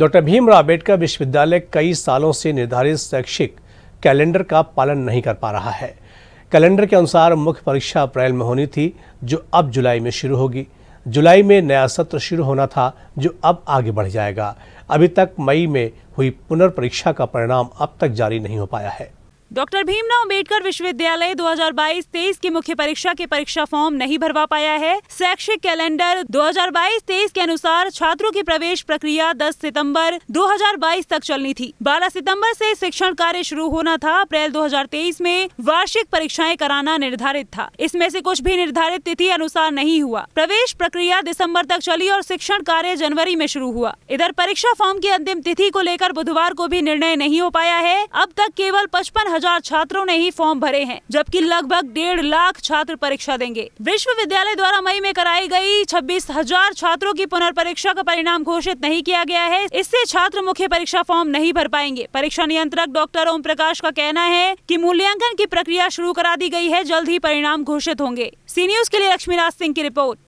Doctor Bhimrao Ambedkar विश्वविद्यालय कई सालों से निर्धारित शैक्षिक कैलेंडर का पालन नहीं कर पा रहा है। कैलेंडर के अनुसार मुख्य परीक्षा अप्रैल में होनी थी, जो अब जुलाई में शुरू होगी। जुलाई में नया सत्र शुरू होना था, जो अब आगे बढ़ जाएगा। अभी तक मई में हुई पुनर्परीक्षा का परिणाम अब तक जारी नहीं हो पाया है। डॉक्टर भीमराव अंबेडकर विश्वविद्यालय 2022-23 की मुख्य परीक्षा के परीक्षा फॉर्म नहीं भरवा पाया है। शैक्षिक कैलेंडर 2022-23 के अनुसार छात्रों की प्रवेश प्रक्रिया 10 सितंबर 2022 तक चलनी थी। 12 सितंबर से शिक्षण कार्य शुरू होना था। अप्रैल 2023 में वार्षिक परीक्षाएँ कराना निर्धारित था। इसमें से कुछ भी निर्धारित तिथि अनुसार नहीं हुआ। प्रवेश प्रक्रिया दिसंबर तक चली और शिक्षण कार्य जनवरी में शुरू हुआ। इधर परीक्षा फॉर्म की अंतिम तिथि को लेकर बुधवार को भी निर्णय नहीं हो पाया है। अब तक केवल पचपन हज़ार छात्रों ने ही फॉर्म भरे हैं, जबकि लगभग डेढ़ लाख छात्र परीक्षा देंगे। विश्वविद्यालय द्वारा मई में कराई गई छब्बीस हज़ार छात्रों की पुनर्परीक्षा का परिणाम घोषित नहीं किया गया है। इससे छात्र मुख्य परीक्षा फॉर्म नहीं भर पाएँगे। परीक्षा नियंत्रक डॉक्टर ओम प्रकाश का कहना है कि मूल्यांकन की प्रक्रिया शुरू करा दी गई है, जल्द ही परिणाम घोषित होंगे। सी न्यूज़ के लिए लक्ष्मीराज सिंह की रिपोर्ट।